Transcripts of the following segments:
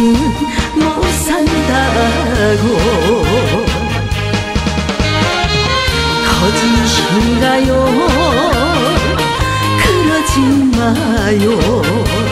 없이는 못 산다고. 거짓인가요? 그러지 마요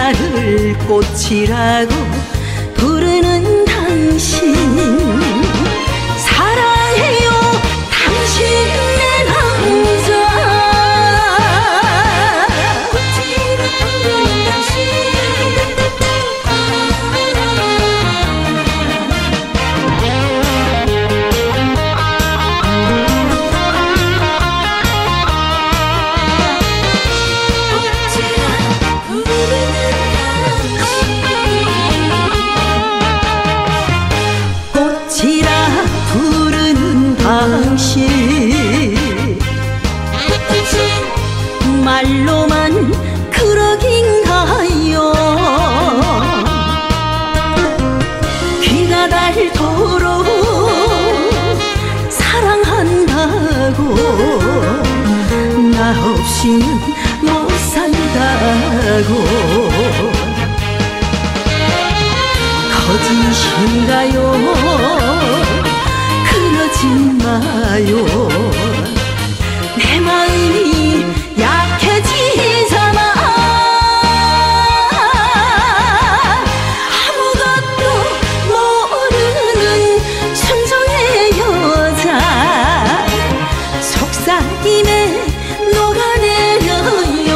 나를 꽃이라고 부르는 당신 말로만 그러긴가요. 귀가 닳도록 사랑한다고 나 없이는 못 산다고 거짓인가요 그러지 마요. 내 마음이 약해지잖아 아무것도 모르는 순정의 여자. 속삭임에 녹아내려요.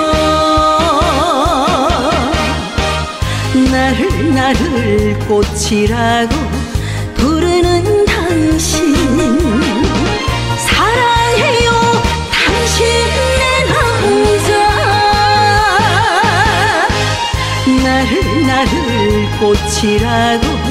나를 나를 꽃이라고 부르는 당신 꽃이라고